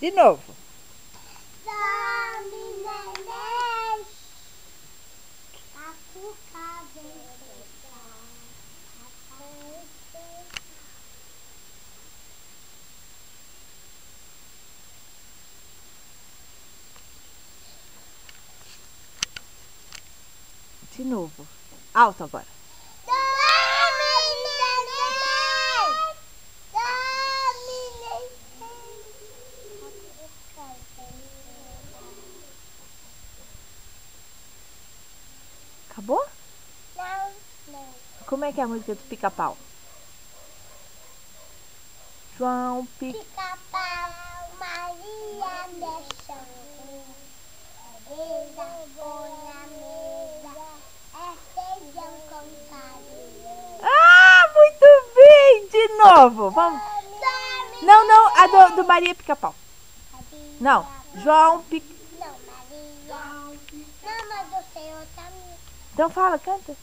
De novo. De novo. Alto agora. Acabou? Não, não. Como é que é a música do pica-pau? João Pica. Pica-pau, Maria mexa Mesa, põe na mesa, é feijão com farinha. Ah, muito bem! De novo. Vamos. Não, não, a do, do Maria Pica-pau. Não, João Pica. Não, Maria. Não, mas sei outra música. Então fala, canta.